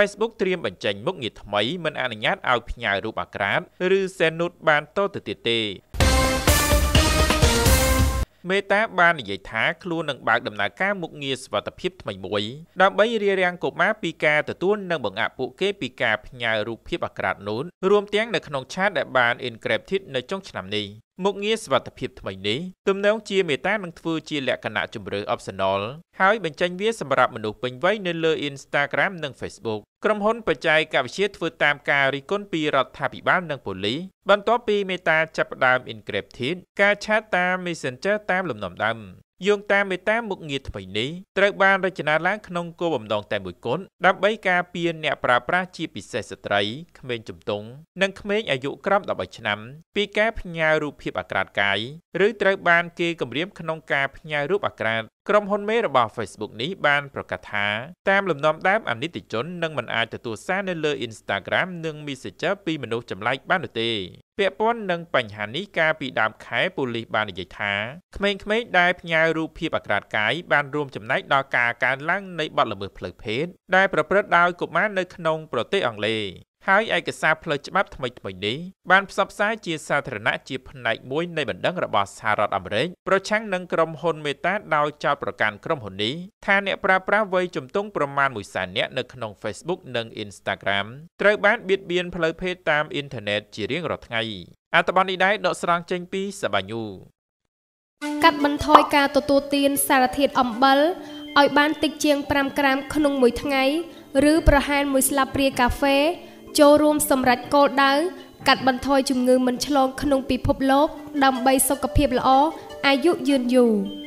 Facebook ត្រៀមបញ្ចេញមុខងារថ្មីមិនអនុញ្ញាតឲ្យផ្ញើរូបអាក្រាតឬសែននូតបានតទៅទៀតទេមេតាបាននិយាយថាខ្លួននឹងបើកដំណើរការមុខងារសវត្ថភាពថ្មីមួយដើម្បីរារាំងកុមារពីការទទួលនិងបង្អាក់ពួកគេពីការផ្ញើរូបភាពអាក្រាតនោះរួមទាំងនៅក្នុងឆាតដែលបាន encrypted នៅចុងឆ្នាំនេះ មុខងារសវត្ថភាពថ្មីនេះទំនងជាមេតានឹងធ្វើជាលក្ខណៈជម្រើស optional ហើយបញ្ចេញវាសម្រាប់មនុស្សពេញវ័យនៅលើ Instagram និង Facebook ក្រុមហ៊ុនបច្ចេកវិទ្យាធ្វើតាមការរិះគន់ពីរដ្ឋាភិបាលនិងប៉ូលីសបន្ទាប់ពីមេតាចាប់ផ្ដើម encrypted ការឆាតតាម Messenger តាមលំនាំដើម យោងតាមមេតាមុខងារថ្មីនេះត្រូវបានរចនាឡើងក្នុងគោលបំណងតែមួយគត់ដើម្បីការពារអ្នកប្រើប្រាស់ជាពិសេសស្ត្រីក្មេងជំទង់និងក្មេងអាយុក្រោម13ឆ្នាំពីការផ្ញើរូបភាពអាក្រាតកាយឬត្រូវបានគេគំរាមក្នុងការផ្ញើរូបអាក្រាត ក្រុមហ៊ុនមេរបស់ Facebook នេះបានប្រកាសថាតាមលំនាំដើមអនិច្ចជននឹងមិនអាចទទួលសារនៅលើ Instagram និង Messenger ពីមនុស្សចម្លែកបាននោះទេពាក់ព័ន្ធនឹងបញ្ហានេះកាលពីដើមខែប៉ូលីសបាននិយាយថាក្មេងៗដែលផ្ញើរូបភាពអាក្រាតកាយបានរួមចំណែកដល់ការកើនឡើងនៃបទល្មើសផ្លូវភេទដែលប្រព្រឹត្តដោយកុមារនៅក្នុងប្រទេសអង់គ្លេស ហើយឯកសារផ្លូវច្បាប់ថ្មីៗនេះបានផ្សព្វផ្សាយជាសាធារណៈជាផ្នែកមួយនៃបណ្ដឹងរបស់សហរដ្ឋអាមេរិកប្រឆាំងនឹងក្រុមហ៊ុនមេតាដោយចោទប្រកាន់ក្រុមហ៊ុននេះថាអ្នកប្រើប្រាស់វ័យជំទង់ប្រមាណ1សែននាក់នៅក្នុង Facebook និង Instagram ត្រូវបានបៀតបៀនផ្លូវភេទតាមអ៊ីនធឺណិតជារៀងរាល់ថ្ងៃអត្ថបទនេះដែរដកស្រង់ចេញពីសបាញូកាត់បន្ថយការទទួលទានសារធាតុអំបិលឲ្យបានតិចជាង5ក្រាមក្នុងមួយថ្ងៃ ឬប្រហែល1ស្លាបព្រាកាហ្វេ ចូលរួមសម្រេចគោលដៅកាត់បន្ថយជំងឺមិនឆ្លងក្នុងពិភពលោក ដើម្បីសុខភាពល្អអាយុយឺនយូរ។